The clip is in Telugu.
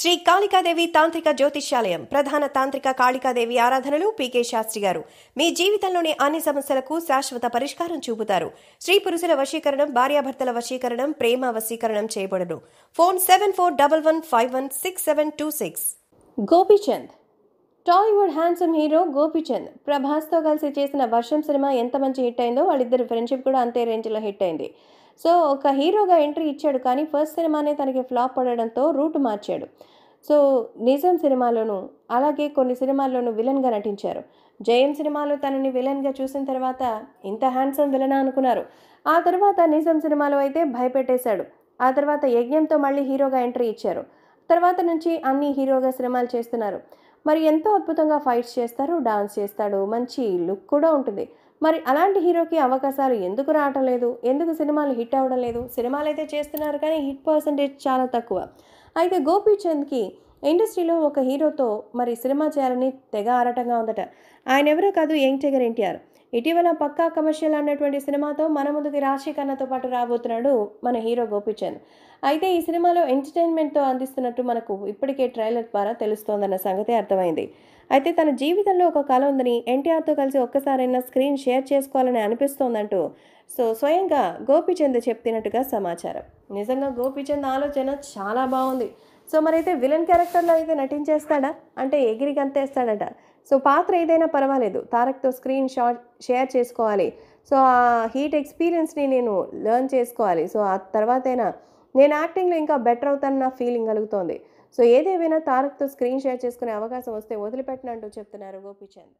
శ్రీ కాళికాదేవి తాంత్రిక జ్యోతిష్యాలయం ప్రధాన తాంత్రిక కాళికాదేవి ఆరాధనలు పీకే శాస్త్రి గారు. మీ జీవితంలోని అన్ని సమస్యలకు శాశ్వత పరిష్కారం చూపుతారు. స్త్రీ పురుషుల వశీకరణం భార్యాభర్తల వశీకరణం ప్రేమ వశీకరణం చేయబడను. Phone seven four double one five one six seven two six. Gopichand. Tollywood handsome hero Gopichand. ప్రభాస్తో కలిసి చేసిన వర్షం సినిమా ఎంత మంచి హిట్ అయిందో వాళ్ళిద్దరి ఫ్రెండ్షిప్ కూడా అంతే రేంజ్లో హిట్ అయింది. సో ఒక హీరోగా ఎంట్రీ ఇచ్చాడు కానీ ఫస్ట్ సినిమానే తనకి ఫ్లాప్ పడడంతో రూట్ మార్చాడు. సో నిజం సినిమాలోను అలాగే కొన్ని సినిమాల్లోనూ విలన్గా నటించారు. జయం సినిమాలో తనని విలన్గా చూసిన తర్వాత ఇంత హ్యాండ్సమ్ విలనా అనుకున్నారు. ఆ తర్వాత నిజం సినిమాలో అయితే భయపెట్టేశాడు. ఆ తర్వాత యజ్ఞంతో మళ్ళీ హీరోగా ఎంట్రీ ఇచ్చారు. తర్వాత నుంచి అన్ని హీరోగా సినిమాలు చేస్తున్నారు. మరి ఎంతో అద్భుతంగా ఫైట్స్ చేస్తారు డాన్స్ చేస్తాడు మంచి లుక్ కూడా ఉంటుంది. మరి అలాంటి హీరోకి అవకాశాలు ఎందుకు రావటం లేదు? ఎందుకు సినిమాలు హిట్ అవ్వడం లేదు? సినిమాలు అయితే చేస్తున్నారు కానీ హిట్ పర్సంటేజ్ చాలా తక్కువ. అయితే గోపీచంద్కి ఇండస్ట్రీలో ఒక హీరోతో మరి సినిమా చేయాలని తెగ ఆరాటంగా ఉందట. ఆయన ఎవరో కాదు యంగ్ టైగర్ ఎన్టీఆర్. ఇటీవల పక్కా కమర్షియల్ అన్నటువంటి సినిమాతో మన ముందుకి రాశి ఖన్నాతో పాటు రాబోతున్నాడు మన హీరో గోపీచంద్. అయితే ఈ సినిమాలో ఎంటర్టైన్మెంట్తో అందిస్తున్నట్టు మనకు ఇప్పటికే ట్రైలర్ ద్వారా తెలుస్తోందన్న సంగతి అర్థమైంది. అయితే తన జీవితంలో ఒక కళ ఉందని ఎన్టీఆర్తో కలిసి ఒక్కసారైనా స్క్రీన్ షేర్ చేసుకోవాలని అనిపిస్తోందంటూ సో స్వయంగా గోపీచంద్ చెప్తున్నట్టుగా సమాచారం. నిజంగా గోపీచంద్ ఆలోచన చాలా బాగుంది. సో మరైతే విలన్ క్యారెక్టర్లో అయితే నటించేస్తాడా? అంటే ఎగిరి గంతేస్తాడట. సో పాత్ర ఏదైనా పర్వాలేదు. తారక్తో స్క్రీన్ షాట్ షేర్ చేసుకోవాలి. సో ఆ హీట్ ఎక్స్పీరియన్స్ని నేను లెర్న్ చేసుకోవాలి. సో ఆ తర్వాతైనా నేను యాక్టింగ్లో ఇంకా బెటర్ అవుతానన్న ఫీలింగ్ కలుగుతోంది. సో ఏదేమైనా తారక్తో స్క్రీన్ షేర్ చేసుకునే అవకాశం వస్తే వదిలిపెట్టినట్టు చెప్తున్నారు గోపీచంద్.